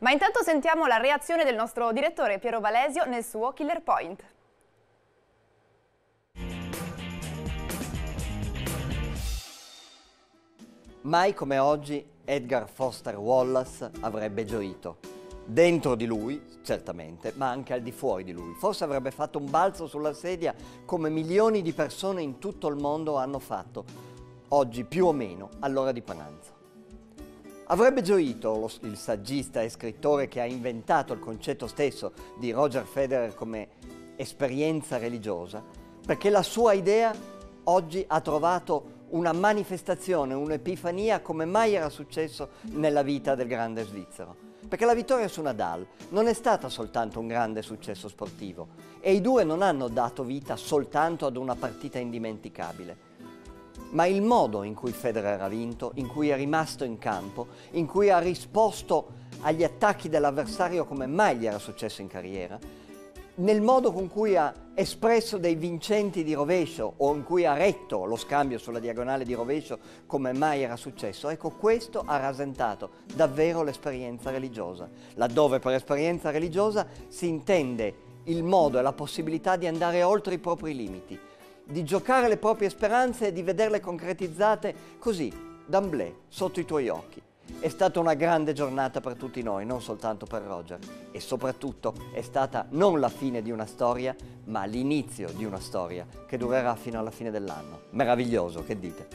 Ma intanto sentiamo la reazione del nostro direttore Piero Valesio nel suo Killer Point. Mai come oggi Edgar Foster Wallace avrebbe gioito. Dentro di lui, certamente, ma anche al di fuori di lui. Forse avrebbe fatto un balzo sulla sedia come milioni di persone in tutto il mondo hanno fatto, oggi più o meno all'ora di pranzo. Avrebbe gioito lo, il saggista e scrittore che ha inventato il concetto stesso di Roger Federer come esperienza religiosa, perché la sua idea oggi ha trovato una manifestazione, un'epifania come mai era successo nella vita del grande svizzero. Perché la vittoria su Nadal non è stata soltanto un grande successo sportivo e i due non hanno dato vita soltanto ad una partita indimenticabile, ma il modo in cui Federer ha vinto, in cui è rimasto in campo, in cui ha risposto agli attacchi dell'avversario come mai gli era successo in carriera, nel modo con cui ha espresso dei vincenti di rovescio o in cui ha retto lo scambio sulla diagonale di rovescio come mai era successo, ecco questo ha rasentato davvero l'esperienza religiosa, laddove per esperienza religiosa si intende il modo e la possibilità di andare oltre i propri limiti, di giocare le proprie speranze e di vederle concretizzate così, d'amblè, sotto i tuoi occhi. È stata una grande giornata per tutti noi, non soltanto per Roger e soprattutto è stata non la fine di una storia, ma l'inizio di una storia che durerà fino alla fine dell'anno. Meraviglioso, che dite?